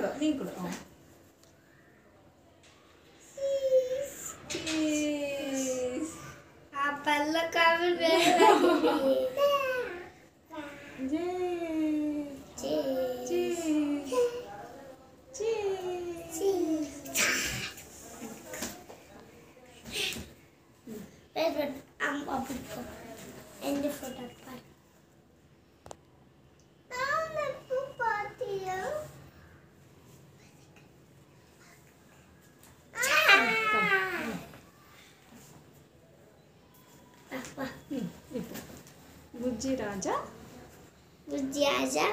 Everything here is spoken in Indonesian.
micro, micro. Apa lo kamu Cheese. Cheese. Cheese. Cheese. Cheese. Cheese. Cheese. Cheese. photo part. ఇప్పుడు బుజ్జి రాజా Bujji aja